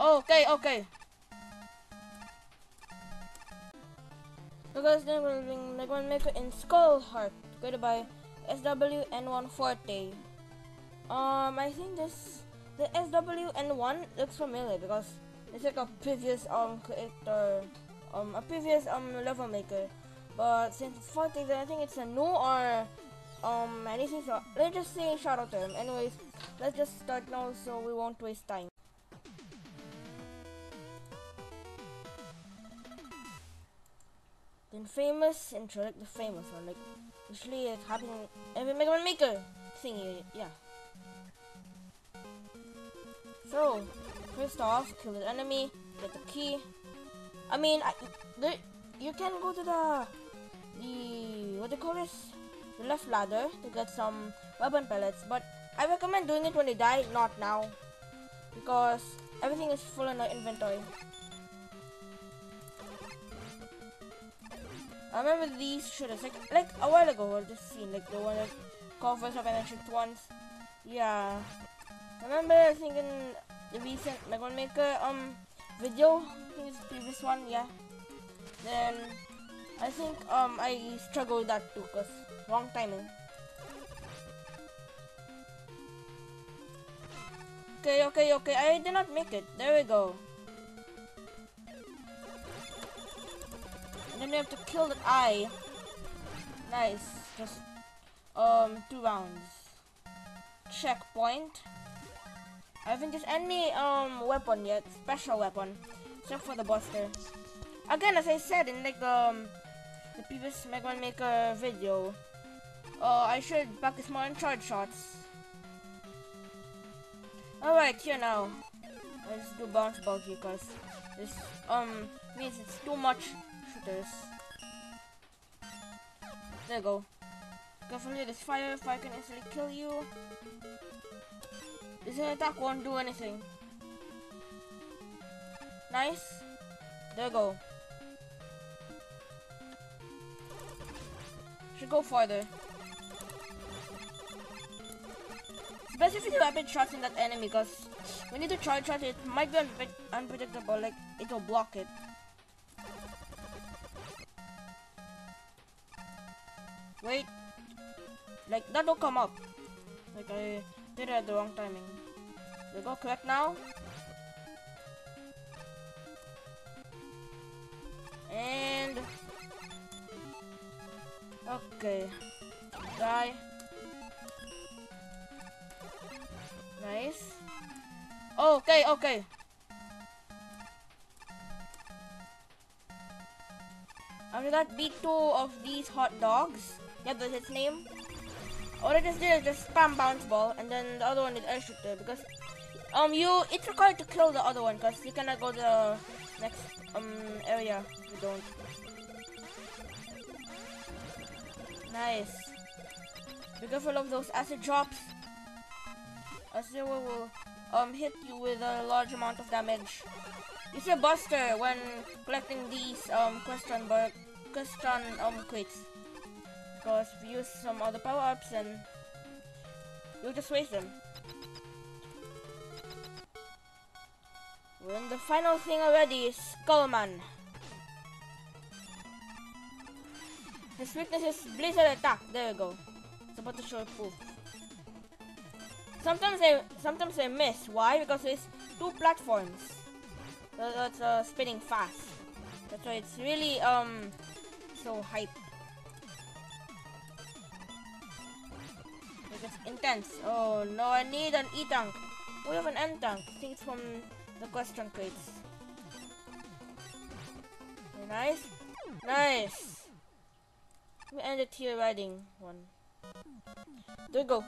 Okay, okay. Because then we're doing Mega Man Maker in Skull Heart, created by SWN1 Forte. Um, I think this the SWN1 looks familiar because it's like a previous um creator, um a previous um level maker. But since it's Forte, then I think it's a new or um anything. So let's just say shout out to him. Anyways, let's just start now so we won't waste time. Famous intro, like the famous one, like usually it's happening every Mega Man Maker thingy, yeah. So, first off, kill the enemy, get the key. I mean, I, there, you can go to the, the, what do you call this? The left ladder to get some weapon pellets, but I recommend doing it when they die, not now. Because everything is full in the inventory. I remember these shooters, like like a while ago, I just seen like the one that covers up then shoot once. Yeah. Remember, I remember thinking the recent Mega Man Maker um video, I think it's the previous one, yeah. Then I think um I struggled that too, cause wrong timing. Okay, okay, okay, I did not make it. There we go. Have to kill that eye. Nice. Just um two rounds. Checkpoint. I haven't used any um weapon yet, special weapon, except for the Buster. Again, as I said in like um the previous Mega Man Maker video, uh, I should practice more on charge shots. Alright, here now. Let's do bounce ball here, this um means it's too much shooters. There you go. Carefully, this fire, fire can instantly kill you. This attack won't do anything. Nice. There you go. Should go farther. Do rapid shots in that enemy because when you do charge shot it might be a bit unpredictable, like it will block it. Wait. Like, that will come up. Like, I did it at the wrong timing. We go correct now. And... Okay. Die. Nice. Okay, okay. After that, beat two of these hot dogs. Yeah, that's its name. All I just did is just spam bounce ball, and then the other one is air shooter because um you it's required to kill the other one because you cannot go to the next um area. You don't. Nice. Be careful of those acid drops. Acid will, will um hit you with a large amount of damage. Use your buster when collecting these um question but question um crates. Because if you use some other power-ups and you'll just waste them. In the final thing already, is Skullman. His weakness is Blizzard attack. There we go. It's about to show proof. Sometimes I sometimes I miss. Why? Because it's two platforms. So it's uh, spinning fast. That's why it's really um so hype. It's intense. Oh no, I need an E tank. We have an N tank. I think it's from the question crates. Nice. Nice. We end it here riding one. There we go.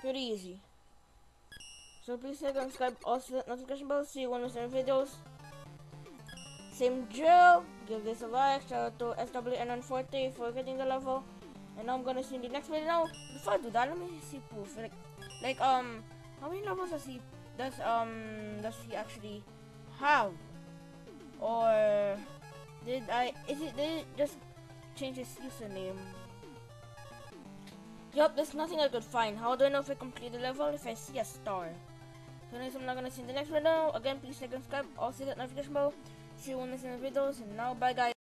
Pretty easy. So please and subscribe, also the notification bell, see you when we send videos. Same drill, give this a like, shout out to SWN1 Forte for getting the level. And now I'm gonna see the next video now. Before I do that, let me see proof. Like, like um, how many levels does he does um does he actually have? Or did I is it did it just change his username? Yup, there's nothing I could find. How do I know if I complete the level? If I see a star. So next I'm not gonna see in the next video. Again, please like and subscribe. Also that notification bell. See you when missing the videos. And now, bye guys.